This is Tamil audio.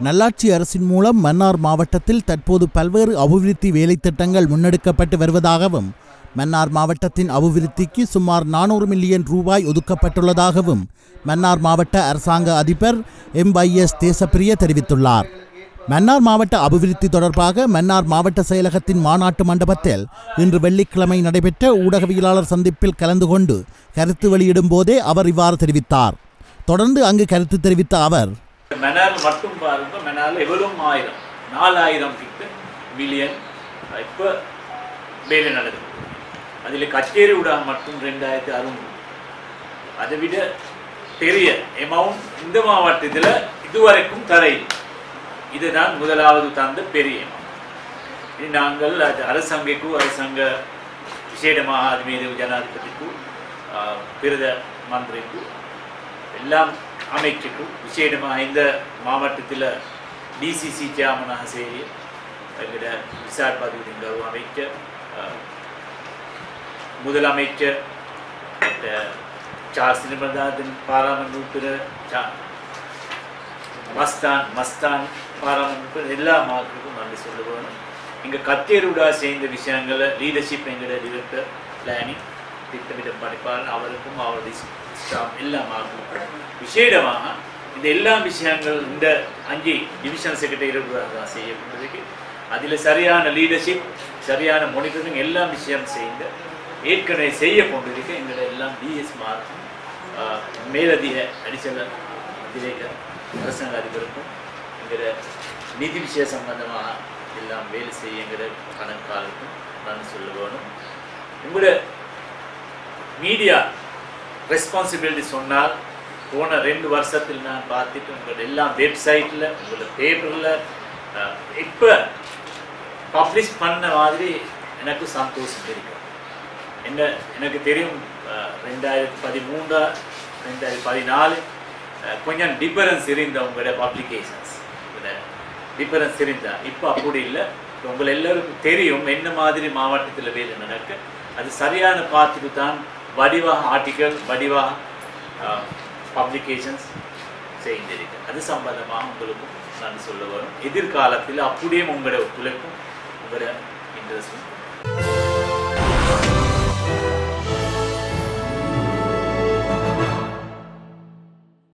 நல்லாட்சி அரசின் மூலம் மன்னார் மாவட்டத்தில் தற்போது பல்வேறு அபிவிருத்தி வேலைத்திட்டங்கள் முன்னெடுக்கப்பட்டு வருவதாகவும் மன்னார் மாவட்டத்தின் அபிவிருத்திக்கு சுமார் நானூறு மில்லியன் ரூபாய் ஒதுக்கப்பட்டுள்ளதாகவும் மன்னார் மாவட்ட அரசாங்க அதிபர் எம் வை எஸ் தேசப்பிரிய தெரிவித்துள்ளார். மன்னார் மாவட்ட அபிவிருத்தி தொடர்பாக மன்னார் மாவட்ட செயலகத்தின் மாநாட்டு மண்டபத்தில் இன்று வெள்ளிக்கிழமை நடைபெற்ற ஊடகவியலாளர் சந்திப்பில் கலந்து கொண்டு கருத்து வெளியிடும் போதே அவர் இவ்வாறு தெரிவித்தார். தொடர்ந்து அங்கு கருத்து தெரிவித்த அவர் மெனால் மட்டும் பாருங்கள் மெனால் எவ்வளவு? ஆயிரம். நாலாயிரம் கிட்ட மில்லியன் இப்போ வேலை நடக்குது. அதில் கச்சேரி விடாம மட்டும் ரெண்டாயிரத்தி அறுநூறு. அதை விட பெரிய எமௌண்ட் இந்த மாவட்டத்தில் இதுவரைக்கும் தரையில். இதுதான் முதலாவது தந்த பெரிய எமௌண்ட் நாங்கள் அது அரசாங்கக்கும் அரசாங்க விசேடமாக அது மீது ஜனாதிபதிக்கும் பிறத மந்திரிக்கும் எல்லாம் அமைச்சிட்டு விசேடமாக இந்த மாவட்டத்தில் டிசிசி சேர்மனாக சேரி எங்கட விசார் பதவிங்க அமைச்சர் முதலமைச்சர் சார்ஸ் நிர்மதாதன் பாராளுமன்ற உறுப்பினர் மஸ்தான் மஸ்தான் பாராளுமன்ற உறுப்பினர் எல்லா மாவட்டத்துக்கும் நன்றி சொல்ல வேணும் இங்கே கத்தேருடா சேர்ந்த விஷயங்களை லீடர்ஷிப் எங்களோட டிரெக்டர் பிளானிங் திட்டமிட்ட படிப்பாளர் அவருக்கும் அவருடைய இஷ்டம் எல்லா ஆகும் விசேடமாக இந்த எல்லா விஷயங்கள் இந்த அஞ்சு டிவிஷன் செக்ரட்டரியாக செய்யப்பட்டதுக்கு அதில் சரியான லீடர்ஷிப் சரியான மொனிட்டரிங் எல்லா விஷயம் செய்து ஏற்கனவே செய்ய கொண்டிருக்க. எங்களோட எல்லாம் பிஎஸ் மார்க்கும் மேலதிக அடிச்சல் அதிலேக அரசாங்க அதிபருக்கும் எங்களோட நிதி விஷய சம்பந்தமாக எல்லாம் வேலை செய்யுங்கிற கணக்காளருக்கும் நான் சொல்ல வேணும். உங்களோட மீடியா ரெஸ்பான்சிபிலிட்டி சொன்னால் போன ரெண்டு வருஷத்தில் நான் பார்த்துட்டு உங்களோட எல்லாம் வெப்சைட்டில் உங்களோட பேப்பரில் இப்போ பப்ளிஷ் பண்ண மாதிரி எனக்கு சந்தோஷம் இருக்கும் என்ன எனக்கு தெரியும் ரெண்டாயிரத்தி பதிமூன்றா ரெண்டாயிரத்தி பதினாலு கொஞ்சம் டிஃபரன்ஸ் இருந்த உங்களோட பப்ளிகேஷன்ஸ் டிஃபரன்ஸ் இருந்தா. இப்போ அப்படி இல்லை. இப்போ உங்களை எல்லோருக்கும் தெரியும் என்ன மாதிரி மாவட்டத்தில் வேலை நடக்க. அது சரியான பார்த்துட்டு தான் வடிவாக ஆர்டிக்கல் வடிவாக பப்ளிகேஷன்ஸ் செய்திருக்கு அது சம்பந்தமாக உங்களுக்கும் நான் சொல்ல வரும். எதிர்காலத்தில் அப்படியே உங்களோட ஒத்துழைப்பும் உங்களோட இன்ட்ரெஸ்டும்